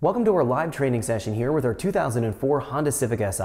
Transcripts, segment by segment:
Welcome to our live training session here with our 2004 Honda Civic Si.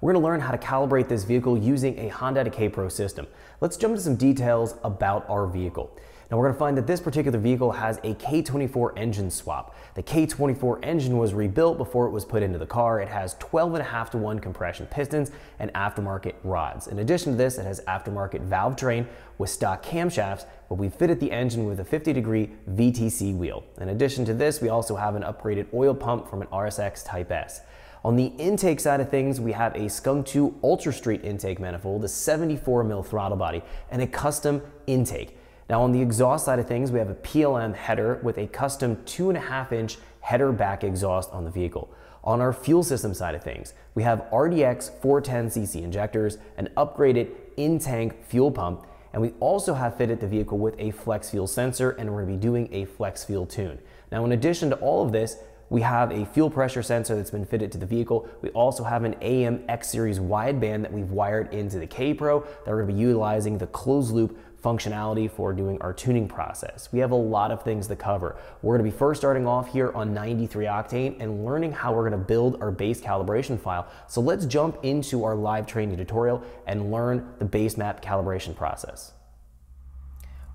We're going to learn how to calibrate this vehicle using a Hondata K-Pro system. Let's jump to some details about our vehicle. Now we're going to find that this particular vehicle has a K24 engine swap. The K24 engine was rebuilt before it was put into the car. It has 12.5 to 1 compression pistons and aftermarket rods. In addition to this, it has aftermarket valve train with stock camshafts, but we fitted the engine with a 50 degree VTC wheel. In addition to this, we also have an upgraded oil pump from an RSX Type S. On the intake side of things, we have a Skunk 2 Ultra Street intake manifold, a 74 mil throttle body, and a custom intake. Now on the exhaust side of things, we have a PLM header with a custom two and a half inch header back exhaust on the vehicle. On our fuel system side of things, we have RDX 410cc injectors, an upgraded in-tank fuel pump, and we also have fitted the vehicle with a flex fuel sensor and we're gonna be doing a flex fuel tune. Now in addition to all of this, we have a fuel pressure sensor that's been fitted to the vehicle. We also have an AEM X series wideband that we've wired into the K-Pro that we're gonna be utilizing the closed loop functionality for doing our tuning process. We have a lot of things to cover. We're gonna be first starting off here on 93 octane and learning how we're gonna build our base calibration file. So let's jump into our live training tutorial and learn the base map calibration process.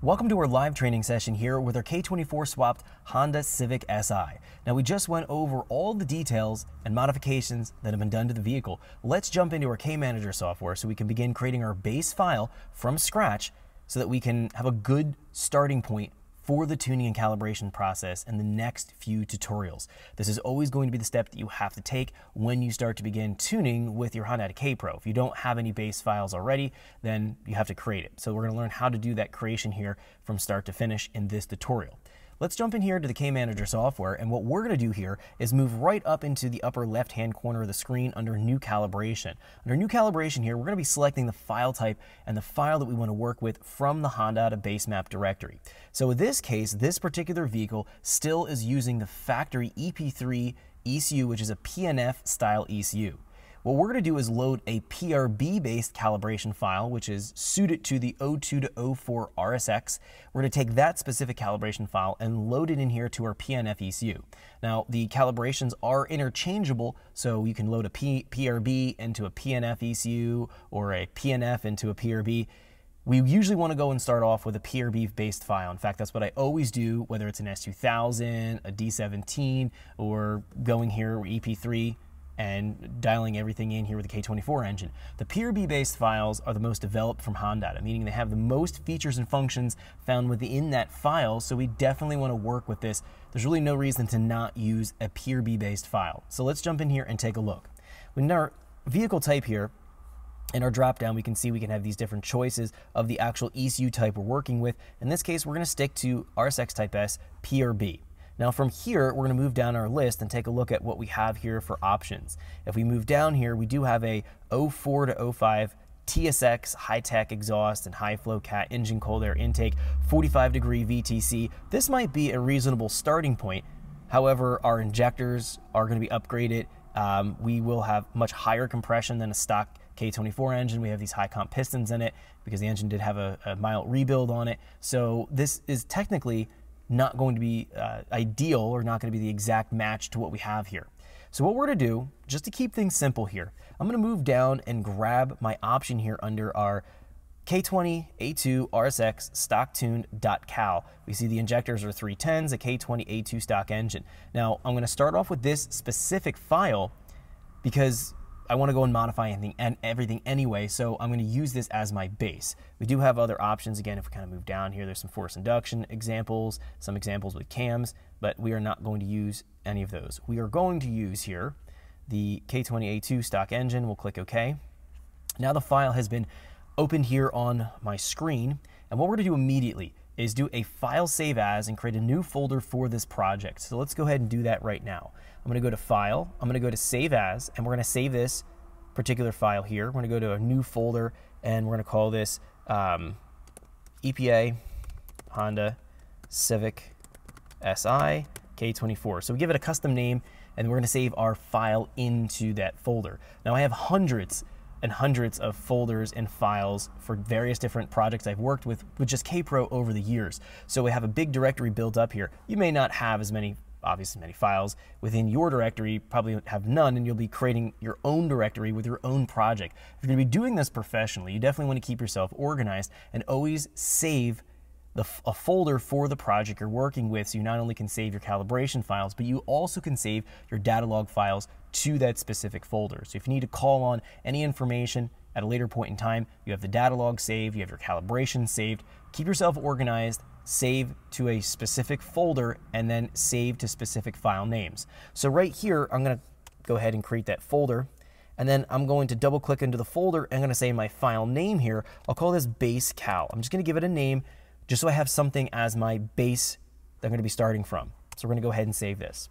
Welcome to our live training session here with our K24 swapped Honda Civic Si. Now we just went over all the details and modifications that have been done to the vehicle. Let's jump into our K-Manager software so we can begin creating our base file from scratch so that we can have a good starting point for the tuning and calibration process in the next few tutorials. This is always going to be the step that you have to take when you start to begin tuning with your Hondata K-Pro. If you don't have any base files already, then you have to create it. So we're gonna learn how to do that creation here from start to finish in this tutorial. Let's jump in here to the K-Manager software, and what we're going to do here is move right up into the upper left-hand corner of the screen under New Calibration. Under New Calibration here, we're going to be selecting the file type and the file that we want to work with from the Honda base map directory. So in this case, this particular vehicle still is using the factory EP3 ECU, which is a PNF style ECU. What we're going to do is load a PRB-based calibration file, which is suited to the 02 to 04 RSX. We're going to take that specific calibration file and load it in here to our PNF ECU. Now, the calibrations are interchangeable, so you can load a P PRB into a PNF ECU or a PNF into a PRB. We usually want to go and start off with a PRB based file. In fact, that's what I always do, whether it's an S2000, a D17, or going here EP3 and dialing everything in here with the K24 engine. The PRB-based files are the most developed from Honda, meaning they have the most features and functions found within that file, so we definitely want to work with this. There's really no reason to not use a PRB-based file. So let's jump in here and take a look. In our vehicle type here, in our drop down, we can see we can have these different choices of the actual ECU type we're working with. In this case, we're going to stick to RSX Type S PRB. Now from here, we're going to move down our list and take a look at what we have here for options. If we move down here, we do have a 04 to 05 TSX high-tech exhaust and high-flow cat engine cold air intake, 45 degree VTC. This might be a reasonable starting point. However, our injectors are going to be upgraded. Um, we will have much higher compression than a stock K24 engine. We have these high comp pistons in it because the engine did have a, a mild rebuild on it. So this is technically not going to be uh, ideal or not going to be the exact match to what we have here. So what we're going to do, just to keep things simple here, I'm going to move down and grab my option here under our K20 A2 RSX stock tuned.cal. We see the injectors are 310s, a K20 A2 stock engine. Now I'm going to start off with this specific file because I want to go and modify anything and everything anyway, so I'm going to use this as my base. We do have other options. Again, if we kind of move down here, there's some force induction examples, some examples with cams, but we are not going to use any of those. We are going to use here the K20A2 stock engine. We'll click OK. Now the file has been opened here on my screen, and what we're going to do immediately is do a file save as and create a new folder for this project. So let's go ahead and do that right now. I'm going to go to File, I'm going to go to Save As, and we're going to save this particular file here. We're going to go to a new folder, and we're going to call this um, EPA Honda Civic SI K24. So we give it a custom name, and we're going to save our file into that folder. Now I have hundreds and hundreds of folders and files for various different projects I've worked with with just K-Pro over the years. So we have a big directory built up here. You may not have as many obviously many files within your directory, probably have none, and you'll be creating your own directory with your own project. If you're going to be doing this professionally, you definitely want to keep yourself organized and always save the, a folder for the project you're working with so you not only can save your calibration files, but you also can save your data log files to that specific folder. So if you need to call on any information at a later point in time, you have the data log saved, you have your calibration saved. Keep yourself organized, save to a specific folder, and then save to specific file names. So right here, I'm gonna go ahead and create that folder and then I'm going to double click into the folder. I'm going to say my file name here. I'll call this base cal. I'm just going to give it a name just so I have something as my base that I'm going to be starting from. So we're going to go ahead and save this.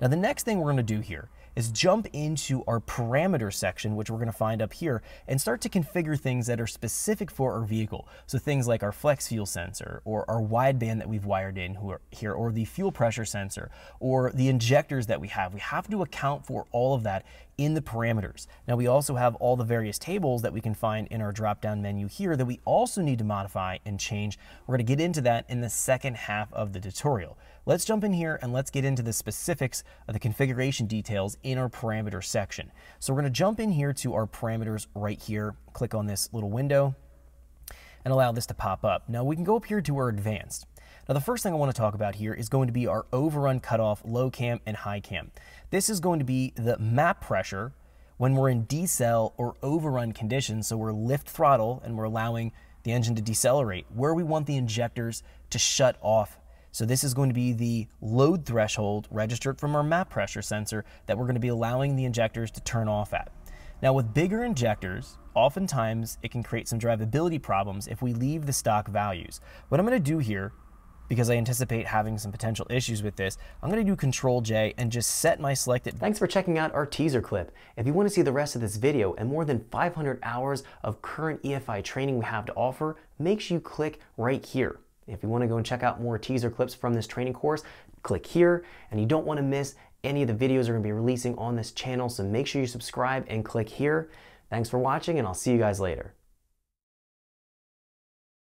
Now the next thing we're going to do here is jump into our parameter section, which we're going to find up here, and start to configure things that are specific for our vehicle. So things like our flex fuel sensor, or our wideband that we've wired in here, or the fuel pressure sensor, or the injectors that we have. We have to account for all of that in the parameters. Now we also have all the various tables that we can find in our drop-down menu here that we also need to modify and change. We're going to get into that in the second half of the tutorial. Let's jump in here and let's get into the specifics of the configuration details in our parameter section. So we're going to jump in here to our parameters right here, click on this little window, and allow this to pop up. Now we can go up here to our advanced. Now the first thing I want to talk about here is going to be our overrun cutoff low cam and high cam. This is going to be the map pressure when we're in decel or overrun conditions, so we're lift throttle and we're allowing the engine to decelerate, where we want the injectors to shut off. So this is going to be the load threshold registered from our map pressure sensor that we're going to be allowing the injectors to turn off at. Now with bigger injectors, oftentimes it can create some drivability problems if we leave the stock values. What I'm going to do here because I anticipate having some potential issues with this, I'm gonna do Control J and just set my selected. Thanks for checking out our teaser clip. If you wanna see the rest of this video and more than 500 hours of current EFI training we have to offer, make sure you click right here. If you wanna go and check out more teaser clips from this training course, click here, and you don't wanna miss any of the videos we're gonna be releasing on this channel, so make sure you subscribe and click here. Thanks for watching, and I'll see you guys later.